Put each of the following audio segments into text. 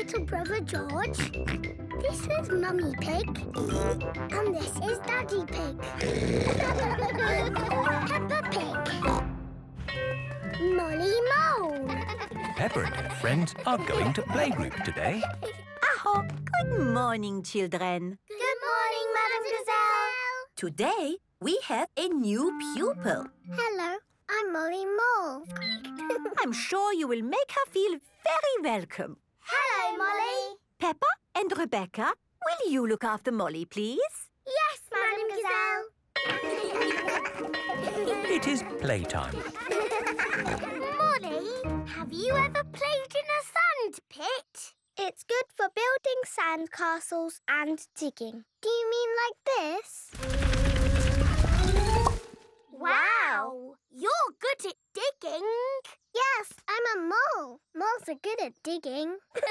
little brother George. This is Mummy Pig. And this is Daddy Pig. Peppa Pig. Molly Mole. Peppa and her friends are going to playgroup today. Aho! Good morning, children. Good morning, Madame Gazelle. Today we have a new pupil. Hello, I'm Molly Mole. I'm sure you will make her feel very welcome. Hello, Molly. Peppa and Rebecca, will you look after Molly, please? Yes, Madame Gazelle. It is playtime. Molly, have you ever played in a sand pit? It's good for building sand castles and digging. Do you mean like this? Are good at digging.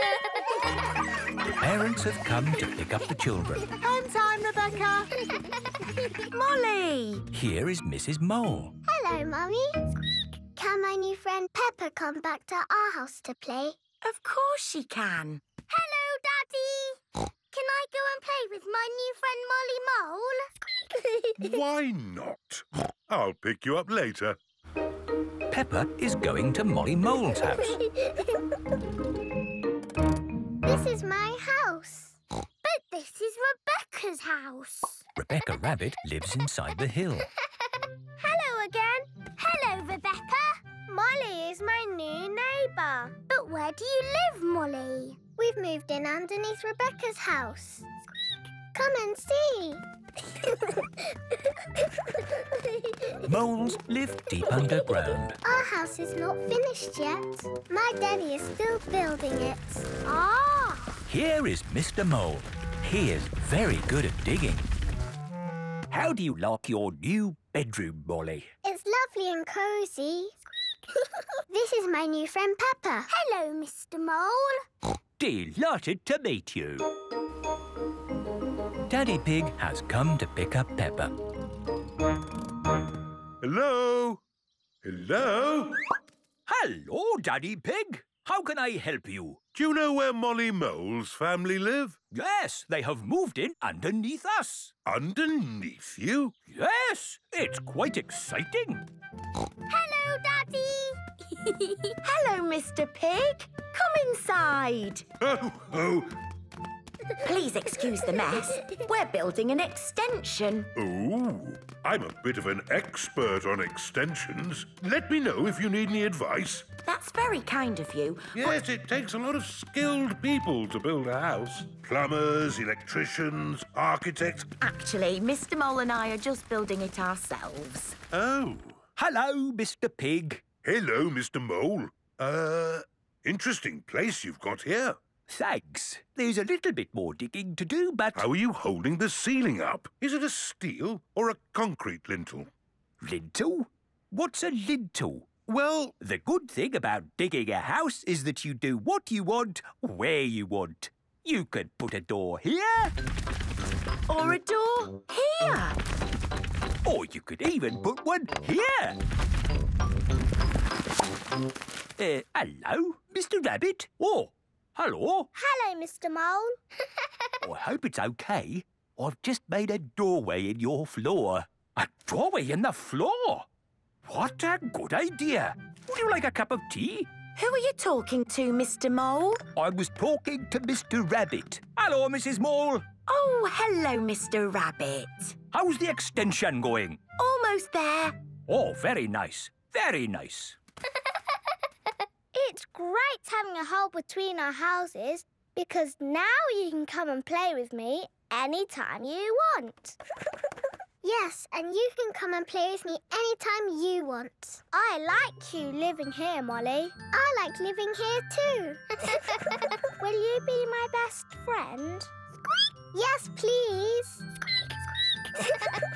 The parents have come to pick up the children. Home time, Rebecca. Molly! Here is Mrs. Mole. Hello, Mummy. Can my new friend Peppa come back to our house to play? Of course she can. Hello, Daddy. Can I go and play with my new friend Molly Mole? Why not? I'll pick you up later. Peppa is going to Molly Mole's house. this is my house. But this is Rebecca's house. Rebecca Rabbit lives inside the hill. Hello again. Hello, Rebecca. Molly is my new neighbour. But where do you live, Molly? We've moved in underneath Rebecca's house. Come and see. Moles live deep underground. Our house is not finished yet. My daddy is still building it. Ah! Here is Mr. Mole. He is very good at digging. How do you like your new bedroom, Molly? It's lovely and cosy. this is my new friend Peppa. Hello, Mr. Mole. Delighted to meet you. Daddy Pig has come to pick up Peppa. Hello? Hello? Hello, Daddy Pig. How can I help you? Do you know where Molly Mole's family live? Yes, they have moved in underneath us. Underneath you? Yes, it's quite exciting. Hello, Daddy. Hello, Mr. Pig. Come inside. Oh, oh, Please excuse the mess. We're building an extension. oh. I'm a bit of an expert on extensions. Let me know if you need any advice. That's very kind of you. Yes, it takes a lot of skilled people to build a house. Plumbers, electricians, architects. Actually, Mr. Mole and I are just building it ourselves. Oh. Hello, Mr. Pig. Hello, Mr. Mole. Uh, interesting place you've got here. Thanks. There's a little bit more digging to do, but... How are you holding the ceiling up? Is it a steel or a concrete lintel? Lintel? What's a lintel? Well, The good thing about digging a house is that you do what you want, where you want. You could put a door here, Or a door here. or you could even put one here. Uh, hello, Mr. Rabbit. Oh, hello. Hello, Mr. Mole. I hope it's okay. I've just made a doorway in your floor. A doorway in the floor? What a good idea. Would you like a cup of tea? Who are you talking to, Mr. Mole? I was talking to Mr. Rabbit. Hello, Mrs. Mole. Oh, hello, Mr. Rabbit. How's the extension going? Almost there. Oh, very nice. Very nice. It's great having a hole between our houses because now you can come and play with me anytime you want. yes, and you can come and play with me anytime you want. I like you living here, Molly. I like living here too. Will you be my best friend? Squeak! Yes, please.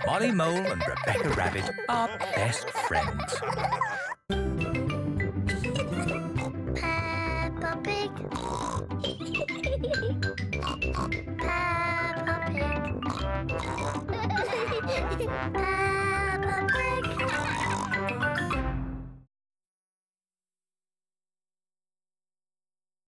Molly Mole and Rebecca Rabbit are best friends. Bye.